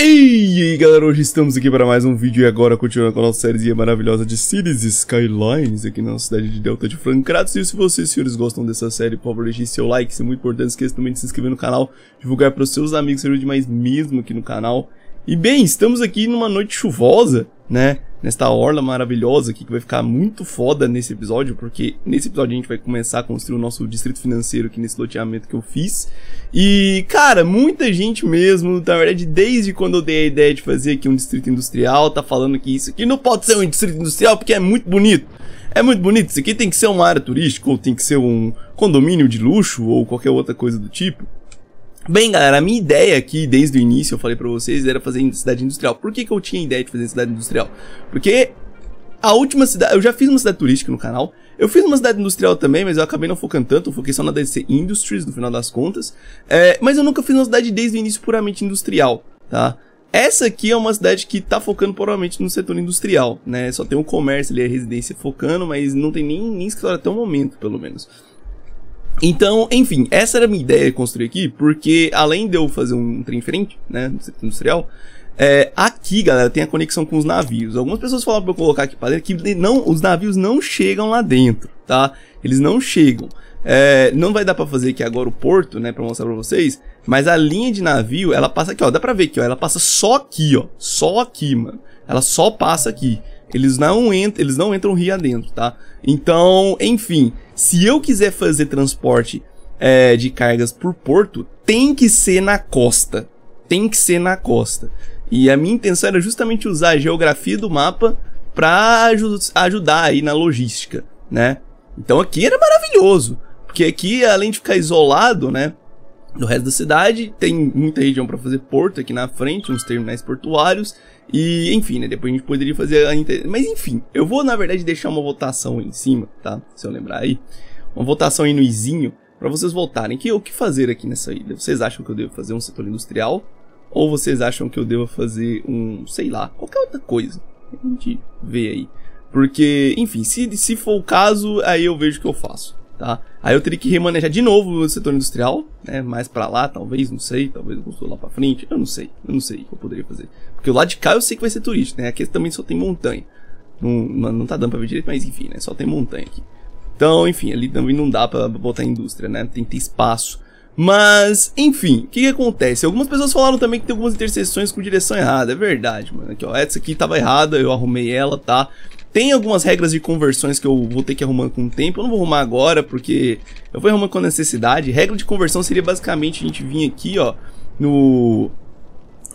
E aí galera, hoje estamos aqui para mais um vídeo e agora continuando com a nossa sériezinha maravilhosa de Cities Skylines aqui na cidade de Delta de Francratos E se vocês senhores gostam dessa série, por favor deixem seu like, isso é muito importante, esqueça também de se inscrever no canal Divulgar para os seus amigos, seja demais mesmo aqui no canal. E bem, estamos aqui numa noite chuvosa, né nesta orla maravilhosa aqui, que vai ficar muito foda nesse episódio, porque nesse episódio a gente vai começar a construir o nosso distrito financeiro aqui nesse loteamento que eu fiz. E, cara, muita gente mesmo, na verdade, desde quando eu dei a ideia de fazer aqui um distrito industrial, tá falando que isso aqui não pode ser um distrito industrial porque é muito bonito. É muito bonito, isso aqui tem que ser uma área turística, ou tem que ser um condomínio de luxo, ou qualquer outra coisa do tipo. Bem, galera, a minha ideia aqui, desde o início, eu falei pra vocês, era fazer cidade industrial. Por que, que eu tinha ideia de fazer cidade industrial? Porque a última cidade... Eu já fiz uma cidade turística no canal. Eu fiz uma cidade industrial também, mas eu acabei não focando tanto. Eu foquei só na DC Industries, no final das contas. É, mas eu nunca fiz uma cidade desde o início puramente industrial, tá? Essa aqui é uma cidade que tá focando provavelmente no setor industrial, né? Só tem um comércio ali, a residência focando, mas não tem nem, nem escritório até o momento, pelo menos. Então, enfim, essa era a minha ideia de construir aqui, porque além de eu fazer um trem diferente, né, no setor industrial, é, aqui, galera, tem a conexão com os navios. Algumas pessoas falaram pra eu colocar aqui para dentro que não, os navios não chegam lá dentro, tá? Eles não chegam. É, não vai dar pra fazer aqui agora o porto, né, pra mostrar pra vocês, mas a linha de navio, ela passa aqui, ó, dá pra ver aqui, ó, ela passa só aqui, ó, só aqui, mano. Ela só passa aqui. Eles não entram, eles não entram rio adentro, tá? Então, enfim, se eu quiser fazer transporte é, de cargas por porto, tem que ser na costa. Tem que ser na costa. E a minha intenção era justamente usar a geografia do mapa para aj ajudar aí na logística, né? Então aqui era maravilhoso, porque aqui além de ficar isolado, né, do resto da cidade, tem muita região para fazer porto aqui na frente, uns terminais portuários e, enfim, né, depois a gente poderia fazer a... Mas, enfim, eu vou, na verdade, deixar uma votação aí em cima, tá? Se eu lembrar aí. Uma votação aí no izinho, pra vocês votarem. Que, o que fazer aqui nessa ilha? Vocês acham que eu devo fazer um setor industrial? Ou vocês acham que eu devo fazer um, sei lá, qualquer outra coisa? A gente vê aí. Porque, enfim, se, se for o caso, aí eu vejo o que eu faço tá? Aí eu teria que remanejar de novo o setor industrial, né? Mais para lá, talvez, não sei, talvez eu lá para frente, eu não sei, eu não sei o que eu poderia fazer. Porque o lado de cá eu sei que vai ser turístico, né? Aqui também só tem montanha. Não, não tá dando pra ver direito, mas enfim, né? Só tem montanha aqui. Então, enfim, ali também não dá pra botar indústria, né? Tem que ter espaço. Mas, enfim, o que, que, acontece? Algumas pessoas falaram também que tem algumas interseções com direção errada. É verdade, mano. Aqui, ó, essa aqui tava errada, eu arrumei ela, tá? Tem algumas regras de conversões que eu vou ter que arrumar com o tempo. Eu não vou arrumar agora, porque eu vou arrumando com necessidade. Regra de conversão seria basicamente a gente vir aqui, ó, no...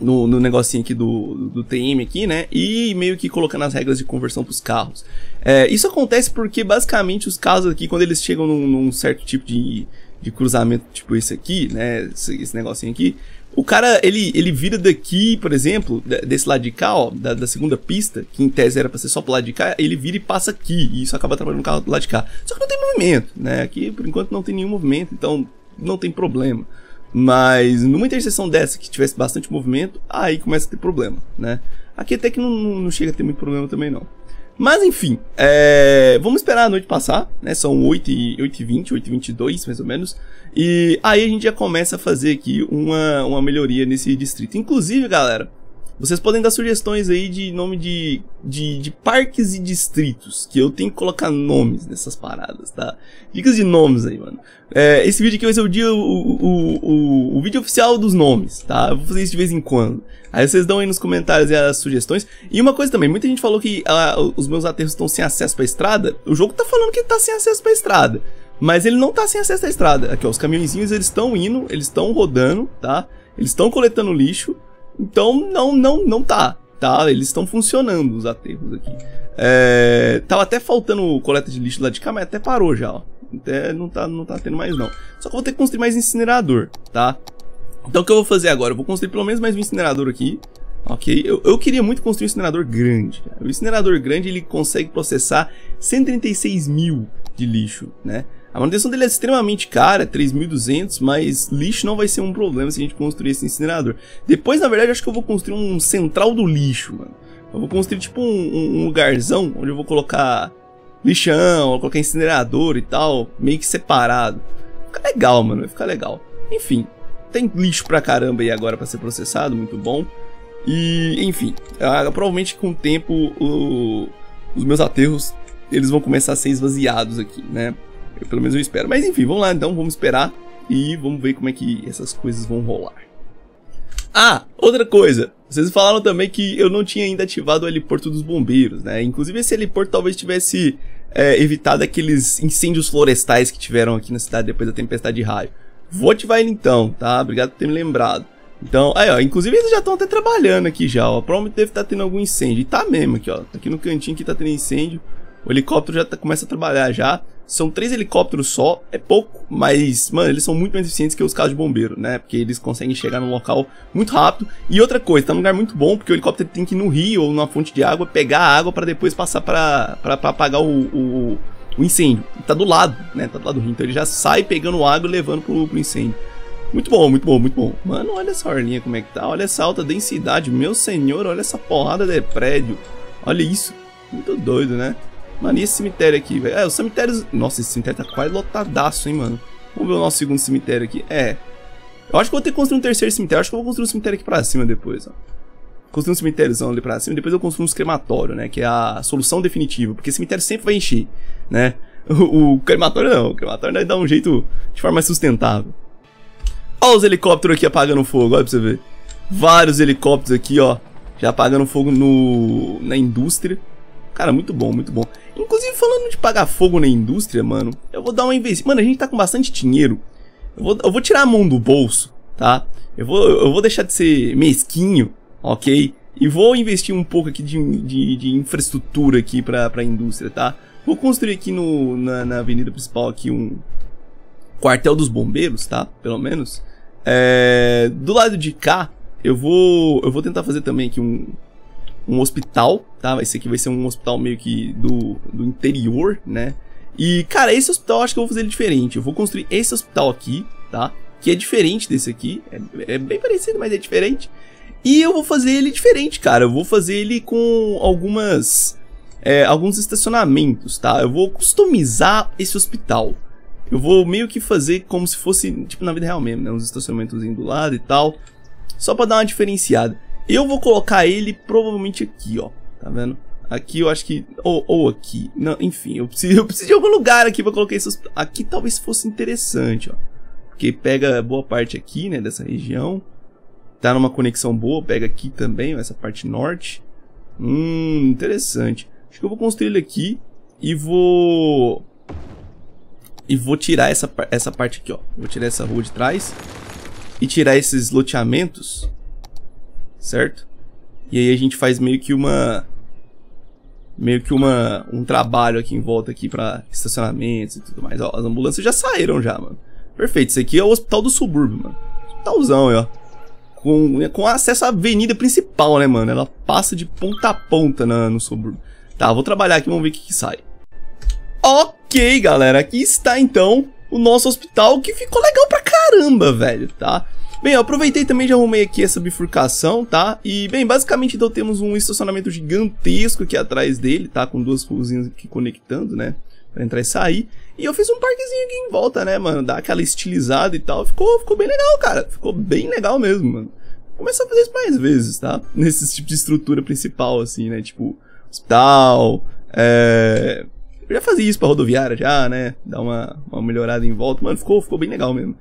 No, no negocinho aqui do, do TM aqui, né? E meio que colocando as regras de conversão para os carros. É, isso acontece porque basicamente os carros aqui, quando eles chegam num, num certo tipo de, de cruzamento, tipo esse aqui, né? Esse, esse negocinho aqui, o cara, ele, ele vira daqui, por exemplo, desse lado de cá, ó, da, da, segunda pista, que em tese era pra ser só pro lado de cá, ele vira e passa aqui, e isso acaba atrapalhando o carro do lado de cá. Só que não tem movimento, né? Aqui, por enquanto, não tem nenhum movimento, então não tem problema. Mas numa interseção dessa que tivesse bastante movimento, aí começa a ter problema, né? Aqui até que não, não chega a ter muito problema também, não. Mas enfim, é... vamos esperar a noite passar, né? São 8 e, 8 e 20, 8 e 22 mais ou menos. E aí a gente já começa a fazer aqui uma, uma melhoria nesse distrito. Inclusive, galera, vocês podem dar sugestões aí de nome de, de, de, parques e distritos, que eu tenho que colocar nomes nessas paradas, tá? Dicas de nomes aí, mano. É, esse vídeo aqui vai ser o dia, o, o, o, o, vídeo oficial dos nomes, tá? Eu vou fazer isso de vez em quando. Aí vocês dão aí nos comentários as sugestões. E uma coisa também, muita gente falou que ah, os meus aterros estão sem acesso pra estrada. O jogo tá falando que tá sem acesso pra estrada. Mas ele não tá sem acesso à estrada. Aqui, ó, os caminhõezinhos eles estão indo, eles estão rodando, tá? Eles estão coletando lixo. Então não, não, não tá, tá? Eles estão funcionando os aterros aqui. É, tava até faltando coleta de lixo lá de cá, mas até parou já, ó. Até não tá, não tá tendo mais não. Só que eu vou ter que construir mais incinerador, tá? Então o que eu vou fazer agora? Eu vou construir pelo menos mais um incinerador aqui. Ok? Eu, eu queria muito construir um incinerador grande. O incinerador grande ele consegue processar 136 mil de lixo, né? A manutenção dele é extremamente cara, 3.200, mas lixo não vai ser um problema se a gente construir esse incinerador. Depois, na verdade, acho que eu vou construir um central do lixo, mano. Eu vou construir tipo um, um lugarzão onde eu vou colocar lixão, vou colocar incinerador e tal, meio que separado. Fica legal, mano, vai ficar legal. Enfim, tem lixo pra caramba aí agora pra ser processado, muito bom. E, enfim, ah, provavelmente com o tempo o, os meus aterros eles vão começar a ser esvaziados aqui, né? Eu, pelo menos eu espero. Mas enfim, vamos lá então, vamos esperar e vamos ver como é que essas coisas vão rolar. Ah, outra coisa. Vocês falaram também que eu não tinha ainda ativado o heliporto dos bombeiros, né? Inclusive esse heliporto talvez tivesse é, evitado aqueles incêndios florestais que tiveram aqui na cidade depois da tempestade de raio. Vou ativar ele então, tá? Obrigado por ter me lembrado. Então, aí ó, inclusive eles já estão até trabalhando aqui já, ó. Provavelmente deve estar tá tendo algum incêndio. E tá mesmo aqui, ó. Aqui no cantinho que tá tendo incêndio. O helicóptero já tá, começa a trabalhar já. São três helicópteros só, é pouco, mas, mano, eles são muito mais eficientes que os carros de bombeiro, né? Porque eles conseguem chegar no local muito rápido. E outra coisa, tá num lugar muito bom, porque o helicóptero tem que ir no rio ou numa fonte de água, pegar a água para depois passar pra apagar o, o, o incêndio. Tá do lado, né? Tá do lado do rio. Então ele já sai pegando água e levando pro, pro incêndio. Muito bom, muito bom, muito bom. Mano, olha essa orlinha como é que tá. Olha essa alta densidade. Meu senhor, olha essa porrada de prédio. Olha isso. Muito doido, né? Mano, e esse cemitério aqui, velho? É, os cemitérios... Nossa, esse cemitério tá quase lotadaço, hein, mano? Vamos ver o nosso segundo cemitério aqui. É. Eu acho que vou ter que construir um terceiro cemitério. Eu acho que eu vou construir um cemitério aqui pra cima depois, ó. Construir um cemitériozão ali pra cima. Depois eu construo um crematório, né? Que é a solução definitiva. Porque cemitério sempre vai encher, né? O, o crematório não. O crematório vai dar um jeito de forma mais sustentável. Olha os helicópteros aqui apagando fogo, olha pra você ver. Vários helicópteros aqui, ó. Já apagando fogo no, na indústria. Cara, muito bom, muito bom. Inclusive, falando de pagar fogo na indústria, mano, eu vou dar uma investida. Mano, a gente tá com bastante dinheiro. Eu vou, eu vou tirar a mão do bolso, tá? Eu vou, eu vou deixar de ser mesquinho, ok? E vou investir um pouco aqui de, de, de infraestrutura aqui pra, pra indústria, tá? Vou construir aqui no, na, na avenida principal aqui um quartel dos bombeiros, tá? Pelo menos. É, do lado de cá, eu vou, eu vou tentar fazer também aqui um, um hospital, tá? Esse aqui vai ser um hospital meio que do, do interior, né? E, cara, esse hospital eu acho que eu vou fazer ele diferente. Eu vou construir esse hospital aqui, tá? Que é diferente desse aqui. É, é bem parecido, mas é diferente. E eu vou fazer ele diferente, cara. Eu vou fazer ele com algumas... É, alguns estacionamentos, tá? Eu vou customizar esse hospital. Eu vou meio que fazer como se fosse, tipo, na vida real mesmo, né? Uns estacionamentos do lado e tal. Só pra dar uma diferenciada. Eu vou colocar ele provavelmente aqui, ó. Tá vendo? Aqui eu acho que... Ou, ou aqui. Não, enfim, eu preciso, eu preciso de algum lugar aqui pra colocar isso. Aqui talvez fosse interessante, ó. Porque pega boa parte aqui, né, dessa região. Tá numa conexão boa, pega aqui também, ó, essa parte norte. Hum, interessante. Acho que eu vou construir ele aqui e vou... E vou tirar essa, essa parte aqui, ó. Vou tirar essa rua de trás. E tirar esses loteamentos certo? E aí a gente faz meio que uma meio que uma um trabalho aqui em volta aqui para estacionamentos e tudo mais. Ó, as ambulâncias já saíram já, mano. Perfeito, isso aqui é o hospital do subúrbio, mano. Hospitalzão, ó. Com, com acesso à avenida principal, né, mano? Ela passa de ponta a ponta na, no subúrbio. Tá, vou trabalhar aqui, vamos ver o que, que sai. Ok, galera, aqui está então o nosso hospital, que ficou legal pra caramba, velho, tá? Bem, eu aproveitei também já arrumei aqui essa bifurcação, tá? E, bem, basicamente então temos um estacionamento gigantesco aqui atrás dele, tá? Com duas ruazinhas aqui conectando, né? Pra entrar e sair. E eu fiz um parquezinho aqui em volta, né, mano? Dar aquela estilizada e tal. Ficou, ficou bem legal, cara. Ficou bem legal mesmo, mano. Começar a fazer isso mais vezes, tá? Nesse tipo de estrutura principal, assim, né? Tipo, hospital, é... Eu já fazia isso pra rodoviária já, né? Dar uma, uma melhorada em volta. Mano, ficou, ficou bem legal mesmo.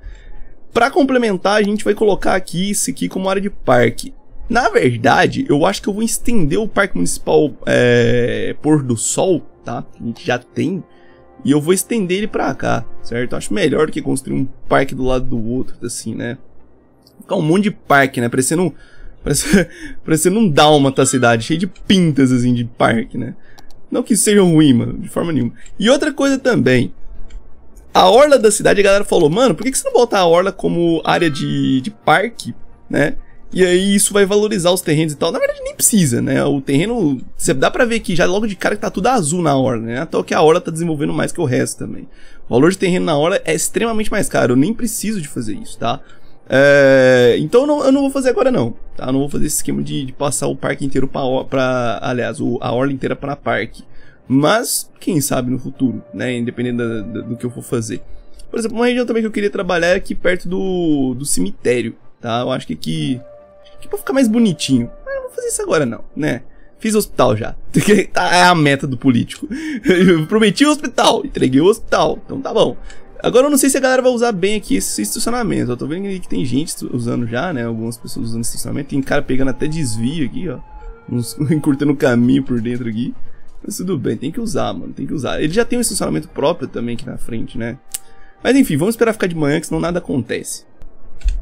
Para complementar, a gente vai colocar aqui isso aqui como área de parque. Na verdade, eu acho que eu vou estender o Parque Municipal é, Pôr do Sol, tá? A gente já tem. E eu vou estender ele pra cá, certo? Acho melhor do que construir um parque do lado do outro, assim, né? Ficar um monte de parque, né? Parecendo, parecendo, parecendo um dálmata a cidade, cheio de pintas, assim, de parque, né? Não que seja ruim, mano, de forma nenhuma. E outra coisa também, a orla da cidade, a galera falou, mano, por que, que você não botar a orla como área de, de parque, né? E aí isso vai valorizar os terrenos e tal. Na verdade nem precisa, né? O terreno, você dá pra ver que já logo de cara que tá tudo azul na orla, né? Até que a orla tá desenvolvendo mais que o resto também. O valor de terreno na orla é extremamente mais caro, eu nem preciso de fazer isso, tá? É, então não, eu não, vou fazer agora não, tá? Eu não vou fazer esse esquema de, de passar o parque inteiro pra, pra aliás, o, a orla inteira pra parque. Mas, quem sabe no futuro, né? Independente da, da, do que eu for fazer. Por exemplo, uma região também que eu queria trabalhar é aqui perto do, do cemitério, tá? Eu acho que aqui, aqui pra ficar mais bonitinho. Mas não fazer isso agora não, né? Fiz hospital já. Tá, é a meta do político. Eu prometi o hospital, entreguei o hospital. Então tá bom. Agora eu não sei se a galera vai usar bem aqui esse estacionamento. Eu tô vendo que tem gente usando já, né? Algumas pessoas usando estacionamento. Tem cara pegando até desvio aqui, ó. Uns, encurtando o caminho por dentro aqui. Mas tudo bem, tem que usar, mano. Tem que usar. Ele já tem um estacionamento próprio também aqui na frente, né? Mas enfim, vamos esperar ficar de manhã, que senão nada acontece.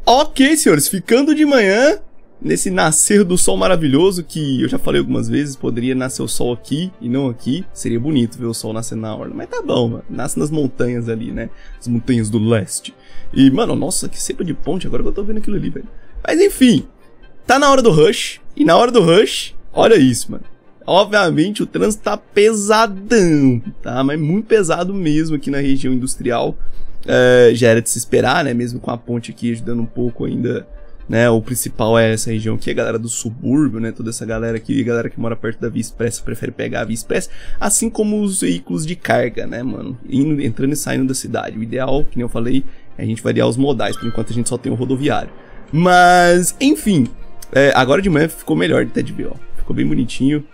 Ok, senhores, ficando de manhã, nesse nascer do sol maravilhoso que eu já falei algumas vezes, poderia nascer o sol aqui e não aqui. Seria bonito ver o sol nascer na hora, mas tá bom, mano. Nasce nas montanhas ali, né? As montanhas do leste. E, mano, nossa, que cepa de ponte, agora que eu tô vendo aquilo ali, velho. Mas enfim, tá na hora do rush. E na hora do rush, olha isso, mano. Obviamente o trânsito tá pesadão, tá? Mas muito pesado mesmo aqui na região industrial. É, já era de se esperar, né? Mesmo com a ponte aqui ajudando um pouco ainda né? O principal é essa região aqui, a galera do subúrbio, né? Toda essa galera aqui, a galera que mora perto da Via Expressa prefere pegar a Via Expressa, assim como os veículos de carga, né, mano? Indo, entrando e saindo da cidade. O ideal, que nem eu falei, é a gente variar os modais, por enquanto a gente só tem o rodoviário. Mas, enfim, é, agora de manhã ficou melhor até de ver, ó. Ficou bem bonitinho.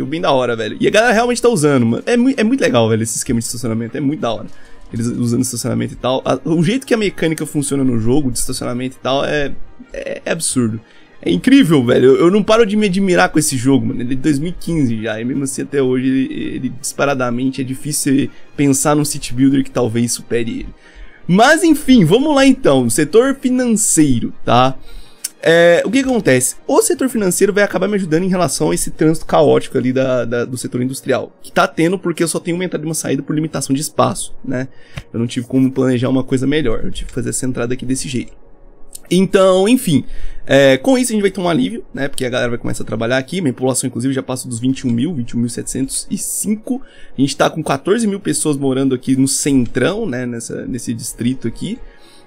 Ficou bem da hora, velho. E a galera realmente tá usando, mano. É, é muito legal, velho, esse esquema de estacionamento. É muito da hora eles usando estacionamento e tal. O jeito que a mecânica funciona no jogo de estacionamento e tal é, é, é absurdo. É incrível, velho. Eu, eu, não paro de me admirar com esse jogo, mano. Ele é de 2015 já, e mesmo assim até hoje ele, ele disparadamente é difícil pensar num city builder que talvez supere ele. Mas enfim, vamos lá então. Setor financeiro, tá? É, o que, acontece? O setor financeiro vai acabar me ajudando em relação a esse trânsito caótico ali da, da, do setor industrial. Que tá tendo porque eu só tenho uma entrada e uma saída por limitação de espaço, né? Eu não tive como planejar uma coisa melhor. Eu tive que fazer essa entrada aqui desse jeito. Então, enfim, é, com isso a gente vai ter um alívio, né? Porque a galera vai começar a trabalhar aqui. Minha população, inclusive, já passa dos 21 mil, 21.705. A gente tá com 14 mil pessoas morando aqui no centrão, né? Nessa, nesse distrito aqui.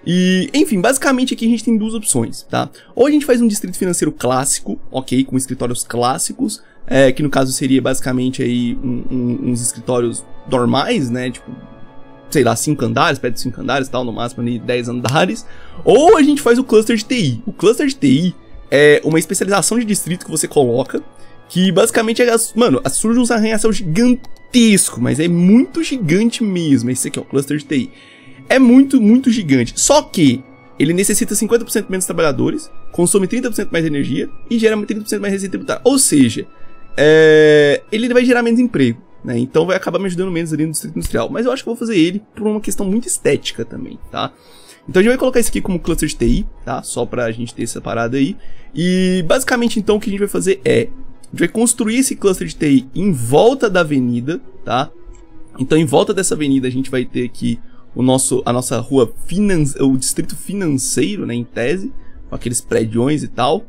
E, enfim, basicamente aqui a gente tem duas opções, tá? Ou a gente faz um distrito financeiro clássico, ok, com escritórios clássicos, é, que no caso seria basicamente aí um, um, uns escritórios normais, né? Tipo, sei lá, 5 andares, perto de 5 andares tal, no máximo ali 10 andares. Ou a gente faz o cluster de TI. O cluster de TI é uma especialização de distrito que você coloca, que basicamente é, mano, surge um arranha-céu gigantesco, mas é muito gigante mesmo. Esse aqui, ó, o cluster de TI é muito, muito gigante. Só que ele necessita 50% menos trabalhadores, consome 30% mais energia e gera 30% mais receita tributária. Ou seja, é, ele vai gerar menos emprego. Né? Então vai acabar me ajudando menos ali no distrito industrial. Mas eu acho que vou fazer ele por uma questão muito estética também, tá? Então a gente vai colocar isso aqui como cluster de TI, tá? Só pra gente ter essa parada aí. E basicamente então o que a gente vai fazer é... A gente vai construir esse cluster de TI em volta da avenida, tá? Então em volta dessa avenida a gente vai ter aqui o nosso, a nossa rua, finan o distrito financeiro, né, em tese, com aqueles prédios e tal.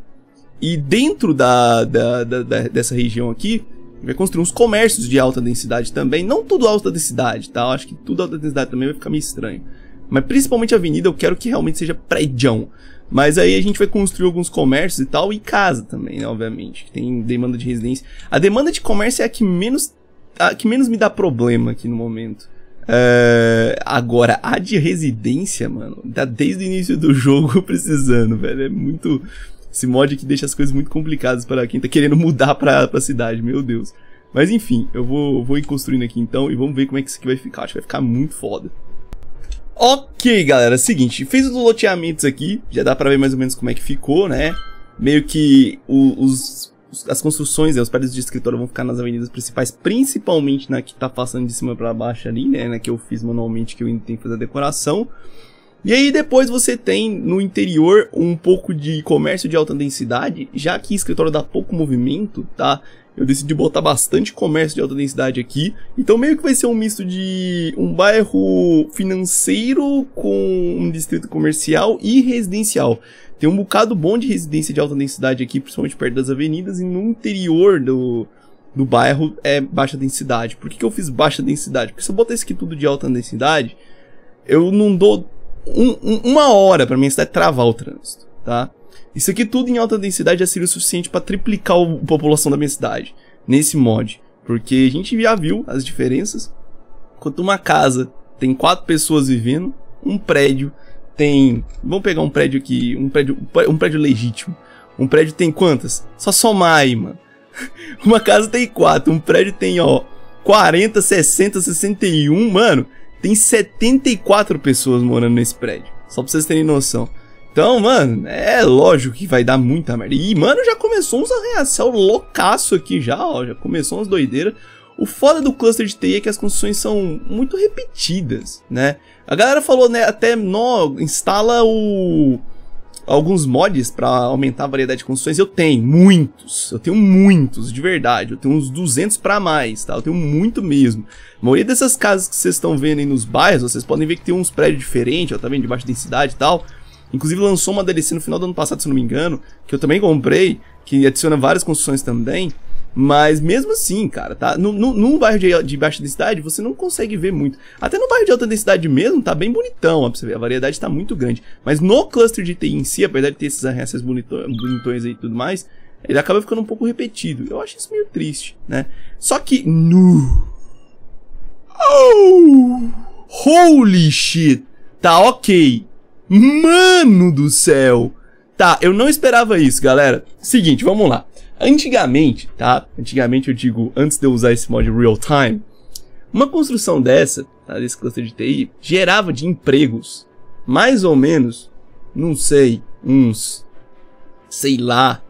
E dentro da, da, da, da, dessa região aqui, vai construir uns comércios de alta densidade também. Não tudo alta densidade, tá? Eu acho que tudo alta densidade também vai ficar meio estranho. Mas principalmente a avenida eu quero que realmente seja prédio. Mas aí a gente vai construir alguns comércios e tal, e casa também, né, obviamente. Que tem demanda de residência. A demanda de comércio é a que menos, a que menos me dá problema aqui no momento. Uh, agora, a de residência, mano, tá desde o início do jogo precisando, velho. É muito. Esse mod que deixa as coisas muito complicadas para quem tá querendo mudar pra, pra cidade, meu Deus. Mas enfim, eu vou, vou ir construindo aqui então e vamos ver como é que isso aqui vai ficar. Acho que vai ficar muito foda. Ok, galera, seguinte, fez os loteamentos aqui, já dá pra ver mais ou menos como é que ficou, né? Meio que o, os, as construções, né, os prédios de escritório vão ficar nas avenidas principais, principalmente na que tá passando de cima para baixo ali, né, na que eu fiz manualmente, que eu ainda tenho que fazer a decoração. E aí depois você tem no interior um pouco de comércio de alta densidade, já que escritório dá pouco movimento, tá? Eu decidi botar bastante comércio de alta densidade aqui. Então meio que vai ser um misto de um bairro financeiro com um distrito comercial e residencial. Tem um bocado bom de residência de alta densidade aqui, principalmente perto das avenidas, e no interior do, do bairro é baixa densidade. Por que, que eu fiz baixa densidade? Porque se eu botar isso aqui tudo de alta densidade, eu não dou um, um, uma hora pra minha cidade travar o trânsito, tá? Isso aqui tudo em alta densidade já seria o suficiente para triplicar a população da minha cidade, nesse mod. Porque a gente já viu as diferenças. Quanto uma casa tem quatro pessoas vivendo, um prédio tem. Vamos pegar um prédio aqui, um prédio, um prédio legítimo. Um prédio tem quantas? Só somar aí, mano. Uma casa tem quatro, um prédio tem, ó, 40, 60, 61, mano. Tem 74 pessoas morando nesse prédio. Só pra vocês terem noção. Então, mano, é lógico que vai dar muita merda. E, mano, já começou uns arranha-céu loucaço aqui já, ó. Já começou umas doideiras. O foda do cluster de TI é que as construções são muito repetidas, né? A galera falou, né, até, no, instala o alguns mods para aumentar a variedade de construções. Eu tenho muitos, eu tenho muitos, de verdade. Eu tenho uns 200 para mais, tá? Eu tenho muito mesmo. A maioria dessas casas que vocês estão vendo aí nos bairros, vocês podem ver que tem uns prédios diferentes, ó, tá vendo? De baixa densidade e tal. Inclusive lançou uma DLC no final do ano passado, se não me engano, que eu também comprei, que adiciona várias construções também. Mas mesmo assim, cara, tá? No, no, num bairro de, de, baixa densidade, você não consegue ver muito. Até no bairro de alta densidade mesmo, tá bem bonitão, ó, pra você ver. A variedade tá muito grande. Mas no cluster de TI em si, apesar de ter esses arranhas bonitões, bonitões aí e tudo mais, ele acaba ficando um pouco repetido. Eu acho isso meio triste, né? Só que no... Oh! Holy shit! Tá ok. Mano do céu! Tá, eu não esperava isso, galera. Seguinte, vamos lá. Antigamente, tá? Antigamente eu digo, antes de eu usar esse mod real time, uma construção dessa, tá? Desse cluster de TI, gerava de empregos, mais ou menos, não sei, uns, sei lá,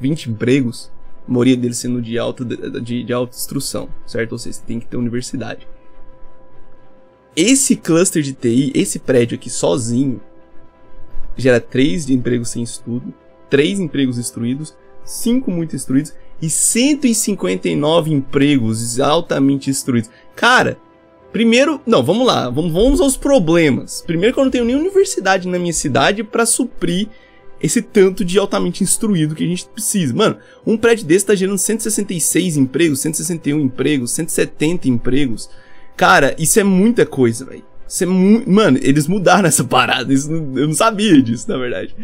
20 empregos, a maioria deles sendo de alta, de, de alta instrução, certo? Ou seja, você tem que ter universidade. Esse cluster de TI, esse prédio aqui sozinho, gera 3 de empregos sem estudo, 3 empregos instruídos 5 muito instruídos e 159 empregos altamente instruídos. Cara, primeiro, não, vamos lá, vamos, vamos aos problemas. Primeiro que eu não tenho nem universidade na minha cidade para suprir esse tanto de altamente instruído que a gente precisa. Mano, um prédio desse tá gerando 166 empregos, 161 empregos, 170 empregos. Cara, isso é muita coisa, velho. Isso é muito. Mano, eles mudaram essa parada. Isso, eu não sabia disso, na verdade.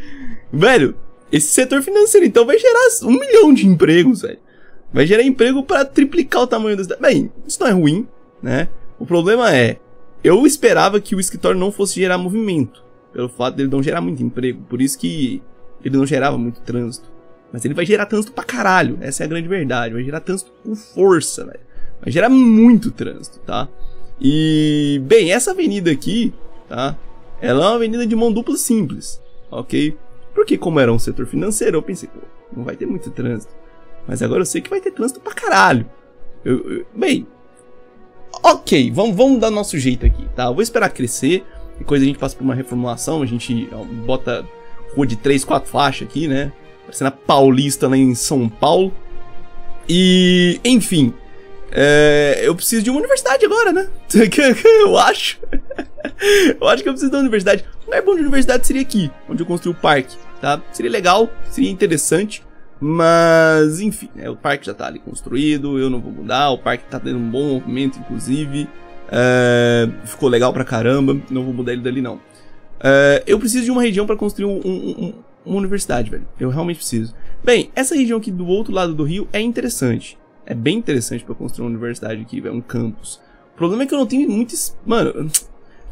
Velho, esse setor financeiro, então, vai gerar um milhão de empregos, velho. Vai gerar emprego para triplicar o tamanho das. Bem, isso não é ruim, né? O problema é, eu esperava que o escritório não fosse gerar movimento, pelo fato dele não gerar muito emprego, por isso que ele não gerava muito trânsito. Mas ele vai gerar trânsito pra caralho, essa é a grande verdade. Vai gerar trânsito com força, velho. Vai gerar muito trânsito, tá? E, bem, essa avenida aqui, tá? Ela é uma avenida de mão dupla simples, ok? Porque como era um setor financeiro, eu pensei, pô, não vai ter muito trânsito. Mas agora eu sei que vai ter trânsito pra caralho. Eu, eu, bem, ok, vamos, vamos dar nosso jeito aqui, tá? Eu vou esperar crescer, depois a gente passa por uma reformulação, a gente bota rua de 3, 4 faixas aqui, né? Parecendo a Paulista lá em São Paulo. E, enfim, é, eu preciso de uma universidade agora, né? eu acho. eu acho que eu preciso da universidade. O lugar bom de universidade seria aqui, onde eu construí o parque, tá? Seria legal, seria interessante. Mas, enfim, né, o parque já tá ali construído, eu não vou mudar, o parque tá tendo um bom movimento, inclusive. É, ficou legal pra caramba, não vou mudar ele dali não. É, eu preciso de uma região para construir um, um, um, uma universidade, velho. Eu realmente preciso. Bem, essa região aqui do outro lado do rio é interessante. É bem interessante para construir uma universidade aqui, velho, um campus. O problema é que eu não tenho muitos... Mano,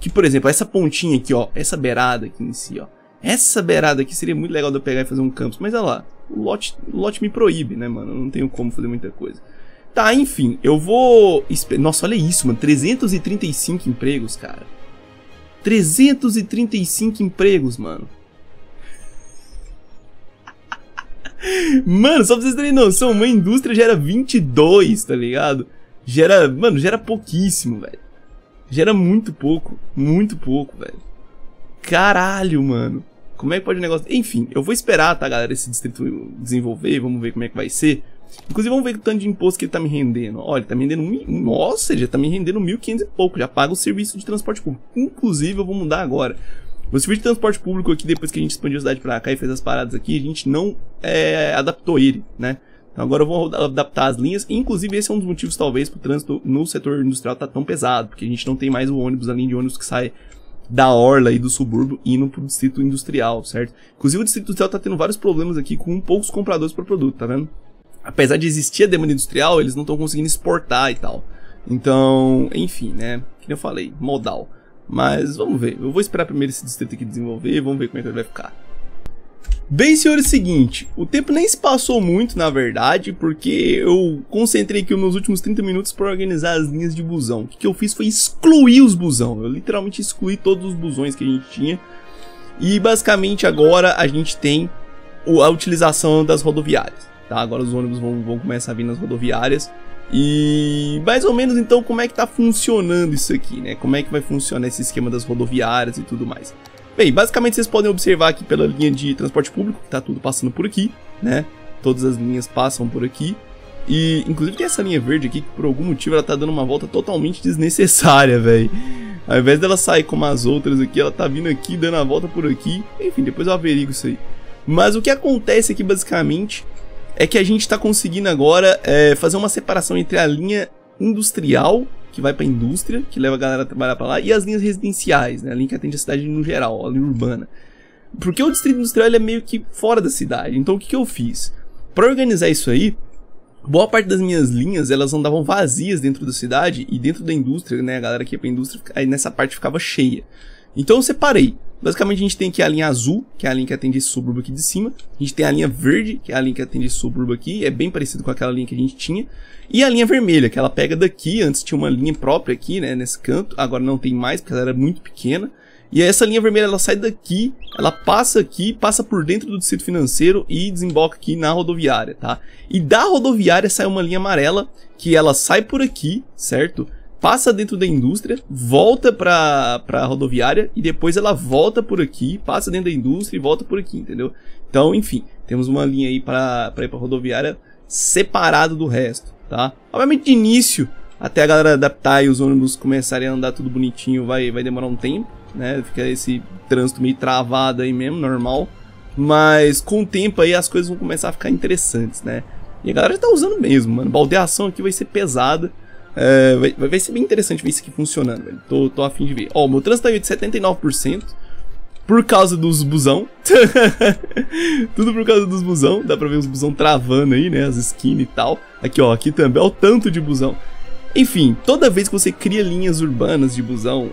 que, por exemplo, essa pontinha aqui, ó. Essa beirada aqui em si, ó. Essa beirada aqui seria muito legal de eu pegar e fazer um campus. Mas olha lá, o lote, o lote me proíbe, né, mano? Eu não tenho como fazer muita coisa. Tá, enfim, eu vou... Nossa, olha isso, mano. 335 empregos, cara. 335 empregos, mano. Mano, só pra vocês terem noção, uma indústria gera 22, tá ligado? Gera, mano, gera pouquíssimo, velho. Gera muito pouco. Muito pouco, velho. Caralho, mano. Como é que pode o negócio... Enfim, eu vou esperar, tá, galera, esse distrito desenvolver. Vamos ver como é que vai ser. Inclusive, vamos ver o tanto de imposto que ele tá me rendendo. Olha, ele tá me rendendo... Nossa, ele já tá me rendendo 1.500 e pouco. Já paga o serviço de transporte público. Inclusive, eu vou mudar agora. O serviço de transporte público aqui, depois que a gente expandiu a cidade pra cá e fez as paradas aqui, a gente não é, adaptou ele, né? Então agora eu vou adaptar as linhas. Inclusive, esse é um dos motivos, talvez, para o trânsito no setor industrial tá tão pesado. Porque a gente não tem mais o ônibus, a linha de ônibus que sai da orla e do subúrbio indo pro distrito industrial, certo? Inclusive, o distrito industrial tá tendo vários problemas aqui com poucos compradores para produto, tá vendo? Apesar de existir a demanda industrial, eles não estão conseguindo exportar e tal. Então, enfim, né? Que eu falei, modal. Mas vamos ver. Eu vou esperar primeiro esse distrito aqui desenvolver, vamos ver como é que ele vai ficar. Bem, senhores, seguinte, o tempo nem se passou muito, na verdade, porque eu concentrei aqui nos últimos 30 minutos para organizar as linhas de busão. O que, que eu fiz foi excluir os busão. Eu literalmente excluí todos os busões que a gente tinha. E basicamente agora a gente tem a utilização das rodoviárias. Tá? Agora os ônibus vão, vão começar a vir nas rodoviárias. E mais ou menos então como é que tá funcionando isso aqui, né? Como é que vai funcionar esse esquema das rodoviárias e tudo mais. Bem, basicamente vocês podem observar aqui pela linha de transporte público, que tá tudo passando por aqui, né? Todas as linhas passam por aqui. E, inclusive, tem essa linha verde aqui que, por algum motivo, ela tá dando uma volta totalmente desnecessária, velho. Ao invés dela sair como as outras aqui, ela tá vindo aqui, dando a volta por aqui. Enfim, depois eu averigo isso aí. Mas o que acontece aqui, basicamente, é que a gente tá conseguindo agora é, fazer uma separação entre a linha industrial que vai para a indústria, que leva a galera a trabalhar para lá, e as linhas residenciais, né? A linha que atende a cidade no geral, a linha urbana. Porque o distrito industrial é meio que fora da cidade. Então o que, que eu fiz? Para organizar isso aí, boa parte das minhas linhas elas andavam vazias dentro da cidade e dentro da indústria, né? A galera que ia pra indústria, aí nessa parte ficava cheia. Então eu separei. Basicamente a gente tem aqui a linha azul, que é a linha que atende esse subúrbio aqui de cima. A gente tem a linha verde, que é a linha que atende esse subúrbio aqui. É bem parecido com aquela linha que a gente tinha. E a linha vermelha, que ela pega daqui. Antes tinha uma linha própria aqui, né, nesse canto. Agora não tem mais, porque ela era muito pequena. E essa linha vermelha ela sai daqui, ela passa aqui, passa por dentro do distrito financeiro e desemboca aqui na rodoviária, tá? E da rodoviária sai uma linha amarela que ela sai por aqui, certo? Passa dentro da indústria, volta pra, pra rodoviária e depois ela volta por aqui, passa dentro da indústria e volta por aqui, entendeu? Então, enfim, temos uma linha aí pra, pra ir pra rodoviária separado do resto, tá? Obviamente de início, até a galera adaptar e os ônibus começarem a andar tudo bonitinho, vai, vai demorar um tempo, né? Fica esse trânsito meio travado aí mesmo, normal. Mas com o tempo aí as coisas vão começar a ficar interessantes, né? E a galera já tá usando mesmo, mano. Baldeação aqui vai ser pesada. É, vai, vai ser bem interessante ver isso aqui funcionando, velho. Tô, tô afim de ver. Ó, meu trânsito tá de 79%. Por causa dos busão. Tudo por causa dos busão. Dá pra ver os busão travando aí, né? As skins e tal. Aqui, ó. Aqui também. Ó o tanto de busão. Enfim, toda vez que você cria linhas urbanas de busão,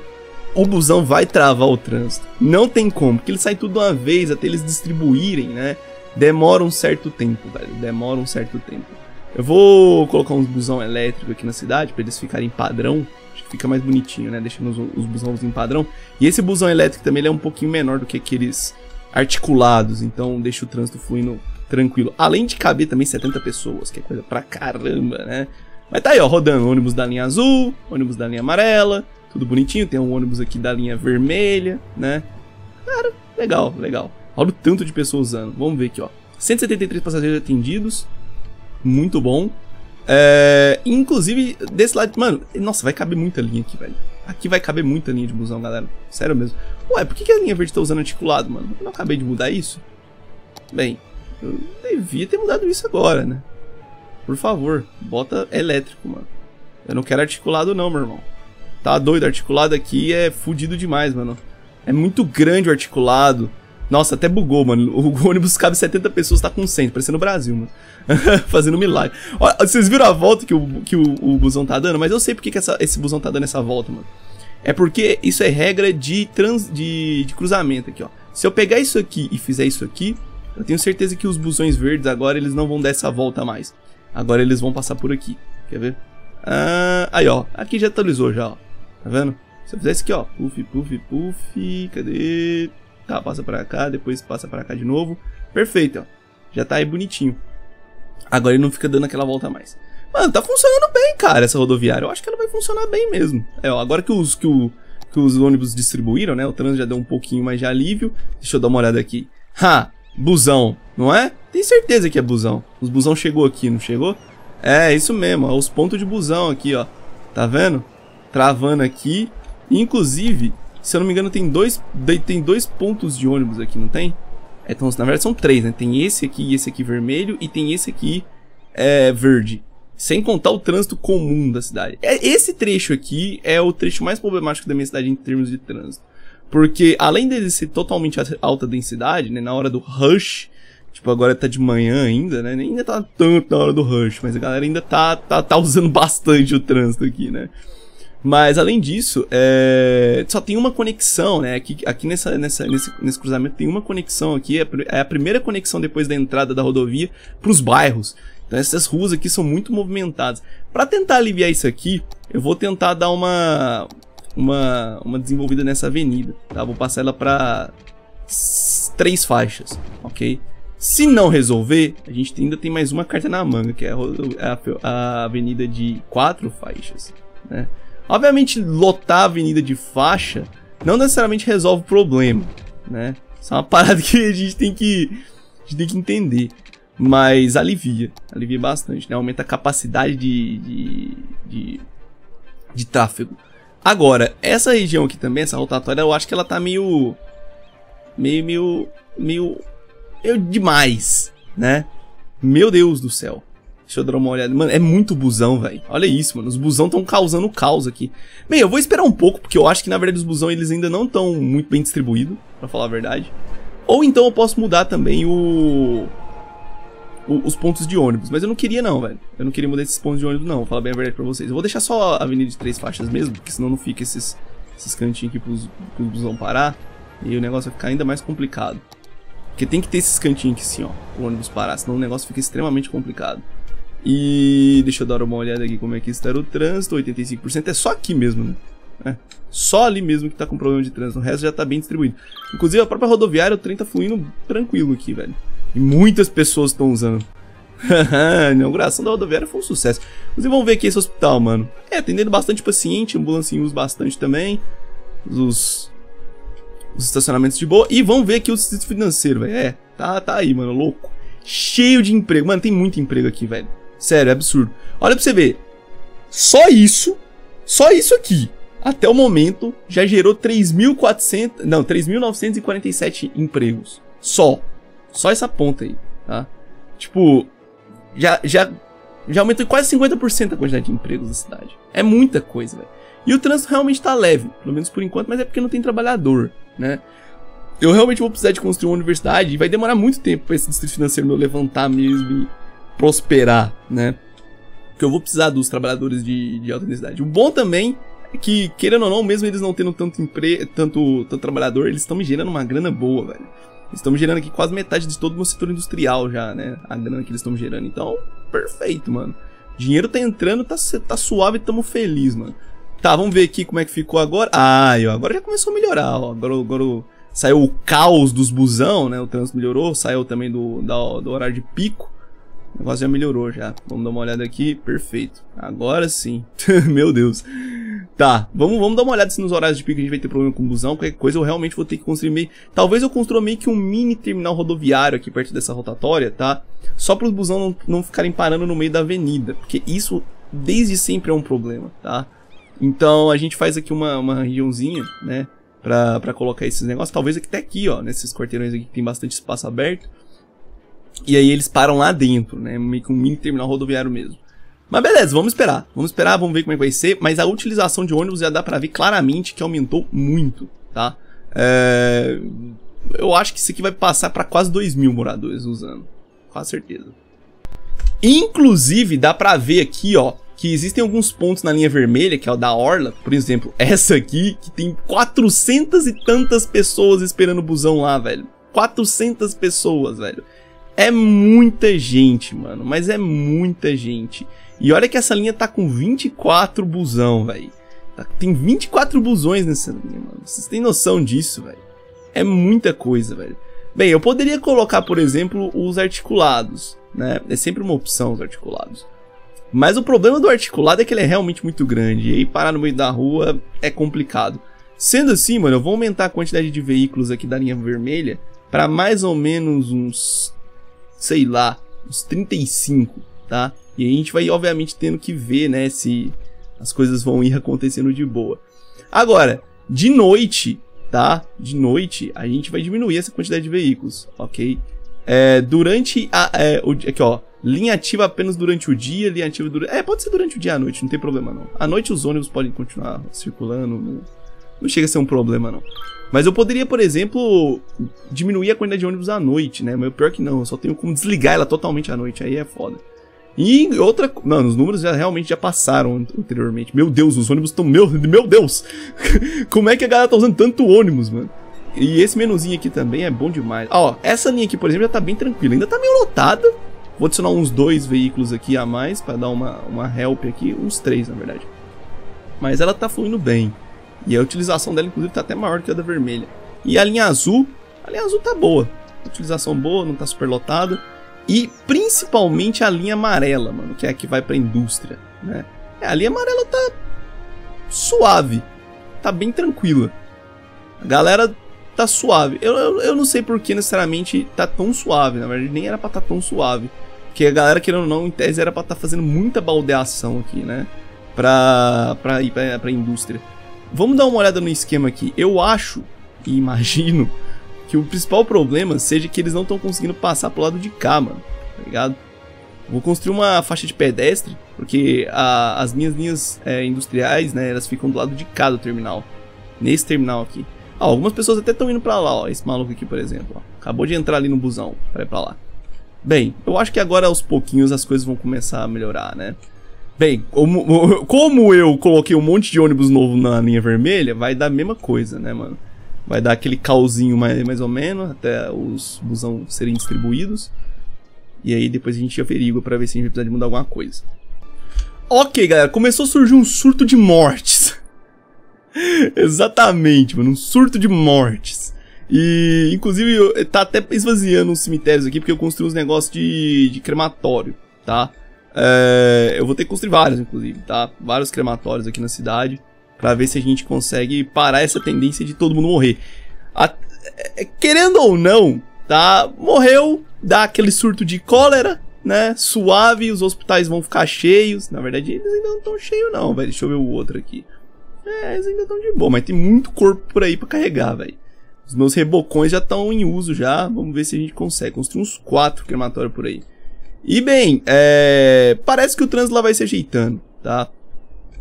o busão vai travar o trânsito. Não tem como, porque ele sai tudo de uma vez até eles distribuírem, né? Demora um certo tempo, velho. Demora um certo tempo. Eu vou colocar uns busão elétrico aqui na cidade para eles ficarem padrão. Acho que fica mais bonitinho, né? Deixando os, os busões em padrão. E esse busão elétrico também é um pouquinho menor do que aqueles articulados. Então deixa o trânsito fluindo tranquilo. Além de caber também 70 pessoas, que é coisa pra caramba, né? Mas tá aí, ó, rodando ônibus da linha azul, ônibus da linha amarela, tudo bonitinho. Tem um ônibus aqui da linha vermelha, né? Cara, legal, legal. Olha o tanto de pessoas usando. Vamos ver aqui, ó. 173 passageiros atendidos, muito bom. É, inclusive, desse lado, mano, nossa, vai caber muita linha aqui, velho. Aqui vai caber muita linha de busão, galera. Sério mesmo. Ué, por que, a linha verde tá usando articulado, mano? Eu não acabei de mudar isso? Bem, eu devia ter mudado isso agora, né? Por favor, bota elétrico, mano. Eu não quero articulado não, meu irmão. Tá doido, articulado aqui é fudido demais, mano. É muito grande o articulado. Nossa, até bugou, mano. O ônibus cabe 70 pessoas, tá com 100, parecendo o Brasil, mano. Fazendo milagre. Olha, vocês viram a volta que o, que o, o busão tá dando? Mas eu sei porque que essa, esse busão tá dando essa volta, mano. É porque isso é regra de, trans, de, de cruzamento aqui, ó. Se eu pegar isso aqui e fizer isso aqui, eu tenho certeza que os busões verdes agora eles não vão dar essa volta mais. Agora eles vão passar por aqui. Quer ver? Ah, aí, ó. Aqui já atualizou já, ó. Tá vendo? Se eu fizer isso aqui, ó. Puff, puff, puff. Cadê? Tá, passa pra cá, depois passa pra cá de novo. Perfeito, ó. Já tá aí bonitinho. Agora ele não fica dando aquela volta mais. Mano, tá funcionando bem, cara, essa rodoviária. Eu acho que ela vai funcionar bem mesmo. É, ó, agora que os, que, o, que os ônibus distribuíram, né? O trânsito já deu um pouquinho mais de alívio. Deixa eu dar uma olhada aqui. Ha! Busão, não é? Tem certeza que é busão. Os busão chegou aqui, não chegou? É, isso mesmo, ó, os pontos de busão aqui, ó. Tá vendo? Travando aqui. Inclusive, se eu não me engano, tem dois, tem dois pontos de ônibus aqui, não tem? É, então, na verdade são três, né? Tem esse aqui e esse aqui vermelho e tem esse aqui é, verde. Sem contar o trânsito comum da cidade. É, esse trecho aqui é o trecho mais problemático da minha cidade em termos de trânsito. Porque além dele ser totalmente alta densidade, né? Na hora do rush, tipo, agora tá de manhã ainda, né? Ainda tá tanto na hora do rush, mas a galera ainda tá, tá, tá usando bastante o trânsito aqui, né? Mas além disso, é... só tem uma conexão, né? Aqui, aqui nessa, nessa, nesse, nesse cruzamento tem uma conexão aqui, é, é a primeira conexão depois da entrada da rodovia para os bairros. Então essas ruas aqui são muito movimentadas. Para tentar aliviar isso aqui, eu vou tentar dar uma uma, uma desenvolvida nessa avenida, tá? Vou passar ela para três faixas, ok? Se não resolver, a gente ainda tem mais uma carta na manga, que é a, a avenida de quatro faixas, né? Obviamente, lotar a avenida de faixa não necessariamente resolve o problema, né? Isso é uma parada que a gente tem que, gente tem que entender. Mas alivia, alivia bastante, né? Aumenta a capacidade de, de, de, de tráfego. Agora, essa região aqui também, essa rotatória, eu acho que ela tá meio... Meio, meio, meio... meio demais, né? Meu Deus do céu. Deixa eu dar uma olhada. Mano, é muito busão, velho. Olha isso, mano. Os busão estão causando caos aqui. Bem, eu vou esperar um pouco, porque eu acho que, na verdade, os busão, eles ainda não estão muito bem distribuídos, pra falar a verdade. Ou então eu posso mudar também o... o... os pontos de ônibus. Mas eu não queria, não, velho. Eu não queria mudar esses pontos de ônibus, não. Vou falar bem a verdade pra vocês. Eu vou deixar só a avenida de três faixas mesmo, porque senão não fica esses, esses cantinhos aqui pros, pros busão parar. E o negócio vai ficar ainda mais complicado. Porque tem que ter esses cantinhos aqui assim, ó. O ônibus parar, senão o negócio fica extremamente complicado. E deixa eu dar uma olhada aqui como é que está o trânsito, 85% é só aqui mesmo, né? É, só ali mesmo que tá com problema de trânsito, o resto já tá bem distribuído. Inclusive a própria rodoviária, o trem tá fluindo tranquilo aqui, velho. E muitas pessoas estão usando. a inauguração da rodoviária foi um sucesso. Inclusive vamos ver aqui esse hospital, mano. É, atendendo bastante paciente, ambulância bastante também. Os, os estacionamentos de boa. E vamos ver aqui o distrito financeiro, velho. É, tá, tá aí, mano, louco. Cheio de emprego. Mano, tem muito emprego aqui, velho. Sério, é absurdo. Olha pra você ver. Só isso, só isso aqui, até o momento, já gerou 3.400, não, 3.947 empregos. Só. Só essa ponta aí, tá? Tipo, já, já, já aumentou quase 50% a quantidade de empregos da cidade. É muita coisa, velho. E o trânsito realmente tá leve, pelo menos por enquanto, mas é porque não tem trabalhador, né? Eu realmente vou precisar de construir uma universidade e vai demorar muito tempo para esse distrito financeiro meu levantar mesmo e prosperar, né? Que eu vou precisar dos trabalhadores de, de alta densidade. O bom também é que, querendo ou não, mesmo eles não tendo tanto emprego, tanto, tanto trabalhador, eles estão me gerando uma grana boa, velho. Eles estão gerando aqui quase metade de todo o meu setor industrial já, né? A grana que eles estão gerando. Então, perfeito, mano. Dinheiro tá entrando, tá, tá suave tamo feliz, mano. Tá, vamos ver aqui como é que ficou agora. Ah, agora já começou a melhorar, ó. Agora, agora saiu o caos dos busão, né? O trânsito melhorou, saiu também do, do, do horário de pico. O negócio já melhorou já. Vamos dar uma olhada aqui. Perfeito. Agora sim. Meu Deus. Tá, vamos, vamos dar uma olhada se nos horários de pico a gente vai ter problema com busão. Qualquer coisa eu realmente vou ter que construir meio... Talvez eu construa meio que um mini terminal rodoviário aqui perto dessa rotatória, tá? Só para os busão não, não ficarem parando no meio da avenida. Porque isso desde sempre é um problema, tá? Então a gente faz aqui uma, uma regiãozinha, né? Pra, pra colocar esses negócios. Talvez até aqui, ó. Nesses quarteirões aqui que tem bastante espaço aberto. E aí eles param lá dentro, né? Meio que um mini terminal rodoviário mesmo. Mas beleza, vamos esperar. Vamos esperar, vamos ver como é que vai ser. Mas a utilização de ônibus já dá pra ver claramente que aumentou muito, tá? É... Eu acho que isso aqui vai passar para quase 2 mil moradores usando. Com certeza. Inclusive, dá pra ver aqui, ó, que existem alguns pontos na linha vermelha, que é o da Orla, por exemplo, essa aqui, que tem 400 e tantas pessoas esperando o busão lá, velho. 400 pessoas, velho. É muita gente, mano. Mas é muita gente. E olha que essa linha tá com 24 busão, velho. Tá, tem 24 busões nessa linha, mano. Vocês têm noção disso, velho? É muita coisa, velho. Bem, eu poderia colocar, por exemplo, os articulados, né? É sempre uma opção os articulados. Mas o problema do articulado é que ele é realmente muito grande. E aí parar no meio da rua é complicado. Sendo assim, mano, eu vou aumentar a quantidade de veículos aqui da linha vermelha para mais ou menos uns sei lá, uns 35, tá? E a gente vai, obviamente, tendo que ver, né, se as coisas vão ir acontecendo de boa. Agora, de noite, tá? De noite, a gente vai diminuir essa quantidade de veículos, ok? É, durante a. É, o, aqui, ó. Linha ativa apenas durante o dia, linha ativa durante. É, pode ser durante o dia à noite, não tem problema não. À noite os ônibus podem continuar circulando, não, não chega a ser um problema não. Mas eu poderia, por exemplo, diminuir a quantidade de ônibus à noite, né? Mas pior que não, eu só tenho como desligar ela totalmente à noite, aí é foda. E outra. Mano, os números já realmente já passaram anteriormente. Meu Deus, os ônibus estão. Meu, meu Deus! Como é que a galera tá usando tanto ônibus, mano? E esse menuzinho aqui também é bom demais. Ó, essa linha aqui, por exemplo, já tá bem tranquila. Ainda tá meio lotada. Vou adicionar uns dois veículos aqui a mais para dar uma, uma help aqui. Uns três, na verdade. Mas ela tá fluindo bem. E a utilização dela, inclusive, tá até maior que a da vermelha. E a linha azul, a linha azul tá boa. Utilização boa, não tá super lotada. E principalmente a linha amarela, mano, que é a que vai pra indústria, né? É, a linha amarela tá suave, tá bem tranquila. A galera tá suave. Eu, eu, eu não sei por que necessariamente tá tão suave, na verdade nem era pra tá tão suave. Porque a galera, querendo ou não, em tese era pra tá fazendo muita baldeação aqui, né? Pra, pra ir pra, pra indústria. Vamos dar uma olhada no esquema aqui. Eu acho e imagino que o principal problema seja que eles não estão conseguindo passar pro lado de cá, mano. Tá ligado? Vou construir uma faixa de pedestre, porque a, as minhas linhas é, industriais, né, elas ficam do lado de cá do terminal. Nesse terminal aqui. Ah, algumas pessoas até estão indo pra lá, ó. Esse maluco aqui, por exemplo, ó. Acabou de entrar ali no busão ir pra lá. Bem, eu acho que agora aos pouquinhos as coisas vão começar a melhorar, né? Bem, como, como eu coloquei um monte de ônibus novo na linha vermelha, vai dar a mesma coisa, né, mano? Vai dar aquele calzinho mais, mais ou menos, até os busão serem distribuídos. E aí depois a gente averigua pra ver se a gente vai precisar de mudar alguma coisa. Ok, galera, começou a surgir um surto de mortes. Exatamente, mano, um surto de mortes. E, inclusive, tá até esvaziando os cemitérios aqui, porque eu construí uns negócios de, de crematório, tá? É, eu vou ter que construir vários, inclusive, tá? Vários crematórios aqui na cidade para ver se a gente consegue parar essa tendência de todo mundo morrer. A, é, querendo ou não, tá? Morreu, dá aquele surto de cólera, né? Suave, os hospitais vão ficar cheios. Na verdade, eles ainda não estão cheios, não, velho. Deixa eu ver o outro aqui. É, eles ainda estão de boa, mas tem muito corpo por aí para carregar, velho. Os meus rebocões já estão em uso já. Vamos ver se a gente consegue construir uns quatro crematórios por aí. E bem, é... parece que o trânsito lá vai se ajeitando, tá?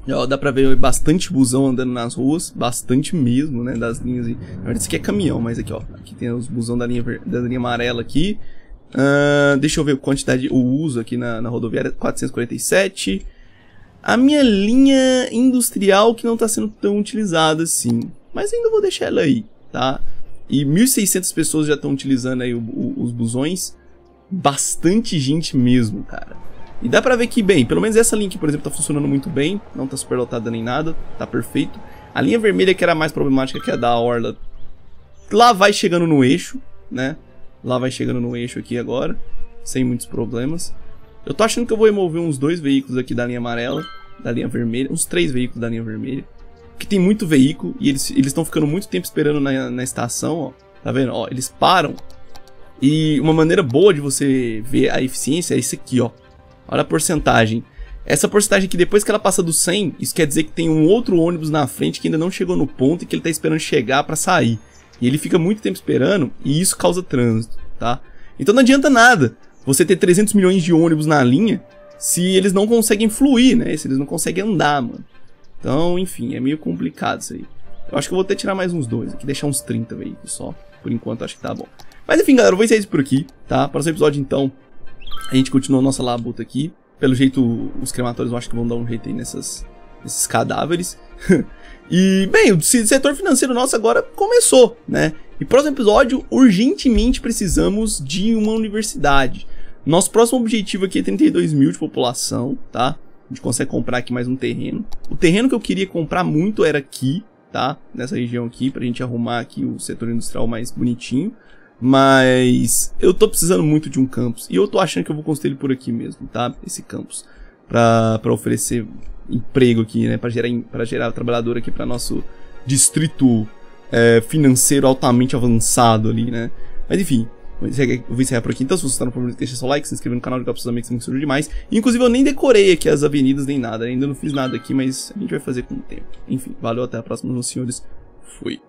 Ó, dá pra ver bastante busão andando nas ruas, bastante mesmo, né, das linhas. Na verdade, isso aqui é caminhão, mas aqui, ó, aqui tem os busão da linha, da linha amarela aqui. Uh, deixa eu ver a quantidade, o uso aqui na, na rodoviária, 447. A minha linha industrial que não tá sendo tão utilizada assim, mas ainda vou deixar ela aí, tá? E 1.600 pessoas já estão utilizando aí o, o, os busões. Bastante gente mesmo, cara. E dá pra ver que, bem, pelo menos essa linha aqui, por exemplo, tá funcionando muito bem. Não tá super lotada nem nada, tá perfeito. A linha vermelha que era mais problemática, que é a da Orla, lá vai chegando no eixo, né? Lá vai chegando no eixo aqui agora, sem muitos problemas. Eu tô achando que eu vou remover uns dois veículos aqui da linha amarela, da linha vermelha, uns três veículos da linha vermelha. Porque tem muito veículo e eles estão ficando muito tempo esperando na, na estação, ó. Tá vendo? Ó, eles param. E uma maneira boa de você ver a eficiência é isso aqui, ó. Olha a porcentagem. Essa porcentagem aqui, depois que ela passa do 100, isso quer dizer que tem um outro ônibus na frente que ainda não chegou no ponto e que ele está esperando chegar para sair. E ele fica muito tempo esperando e isso causa trânsito, tá? Então não adianta nada você ter 300 milhões de ônibus na linha se eles não conseguem fluir, né? Se eles não conseguem andar, mano. Então, enfim, é meio complicado isso aí. Eu acho que eu vou até tirar mais uns dois aqui, deixar uns 30 veículos só. Por enquanto, acho que tá bom. Mas enfim, galera, eu vou encerrar isso por aqui, tá? Próximo episódio, então, a gente continua a nossa labuta aqui. Pelo jeito, os crematórios eu acho que vão dar um jeito aí nessas, nesses cadáveres. e, bem, o setor financeiro nosso agora começou, né? E próximo episódio, urgentemente precisamos de uma universidade. Nosso próximo objetivo aqui é 32 mil de população, tá? A gente consegue comprar aqui mais um terreno. O terreno que eu queria comprar muito era aqui, tá? Nessa região aqui, pra gente arrumar aqui o setor industrial mais bonitinho. Mas eu tô precisando muito de um campus. E eu tô achando que eu vou construir ele por aqui mesmo, tá? Esse campus. Pra, pra oferecer emprego aqui, né? Pra gerar, pra gerar trabalhador aqui para nosso distrito é, financeiro altamente avançado ali, né? Mas enfim, eu vou encerrar por aqui. Então, se você está no problema, deixa seu like, se inscreva no canal, ligar para seus amigos, que demais. Inclusive, eu nem decorei aqui as avenidas nem nada. Ainda não fiz nada aqui, mas a gente vai fazer com o tempo. Enfim, valeu, até a próxima, meus senhores. Fui.